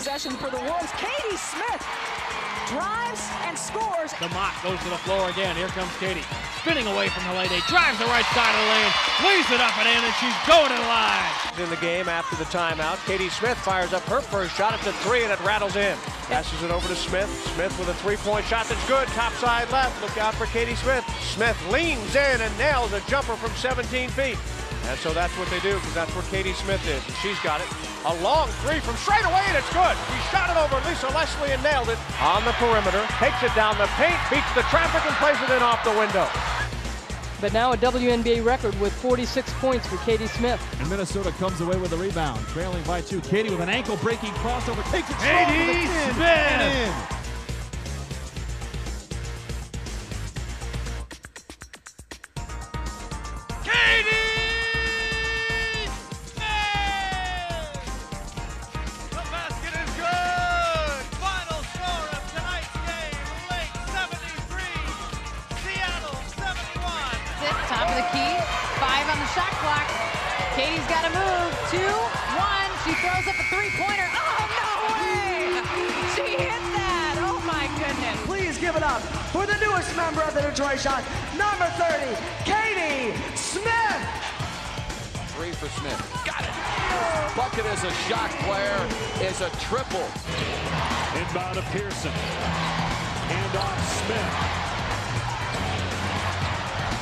possession for the Wolves. Katie Smith drives and scores. The mock goes to the floor again. Here comes Katie. Spinning away from the lady. Drives the right side of the lane. Leaves it up and in, and she's going to the line. In the game after the timeout, Katie Smith fires up her first shot. It's a three, and it rattles in. Passes it over to Smith. Smith with a three-point shot that's good. Top side left. Look out for Katie Smith. Smith leans in and nails a jumper from 17 feet. And so that's what they do because that's where Katie Smith is. And she's got it. A long three from straight away, and it's good. She shot it over Lisa Leslie and nailed it on the perimeter. Takes it down the paint, beats the traffic, and plays it in off the window. But now a WNBA record with 46 points for Katie Smith. And Minnesota comes away with a rebound, trailing by two. Katie with an ankle-breaking crossover takes it strong Katie with Smith! 71. Six, top of the key. Five on the shot clock. Katie's got to move. Two, one. She throws up a three-pointer. Oh, no way! She hit that. Oh, my goodness. Please give it up for the newest member of the Detroit Shock, number 30, Katie Smith. Three for Smith. Got it. Bucket as a shot player is a triple. Inbound to Pierson. Hand off Smith.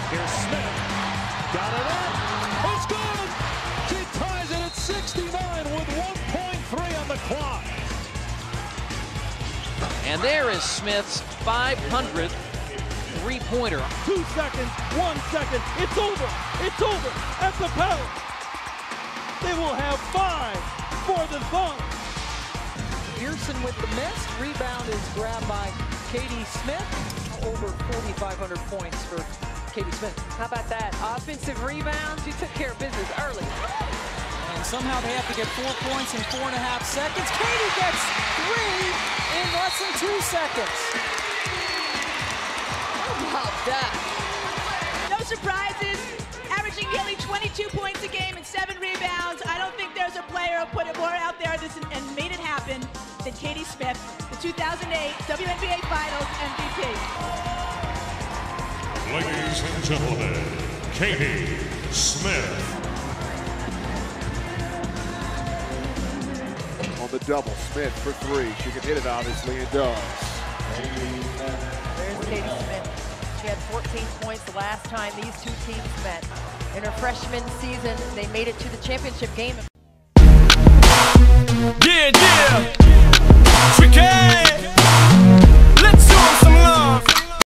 Here's Smith. Got it up. It's good. She ties it at 69 with 1.3 on the clock. And there is Smith's 500th three-pointer. Two seconds, one second. It's over. It's over at the pedal. They will have five for the Thunder. Pierson with the miss. Rebound is grabbed by Katie Smith. Over 4,500 points for Katie Smith. How about that? Offensive rebound. She took care of business early. And somehow they have to get four points in four and a half seconds. Katie gets three in less than two seconds. How about that? No surprises. Averaging nearly 22 points a game and seven rebounds. I don't think there's a player who put it more out there this, and made it happen than Katie Smith, the 2008 WNBA Finals MVP. Ladies and gentlemen, Katie Smith. on the double. Smith for three. She can hit it, obviously, and does. There's Katie Smith. She had 14 points the last time these two teams met. In her freshman season, they made it to the championship game.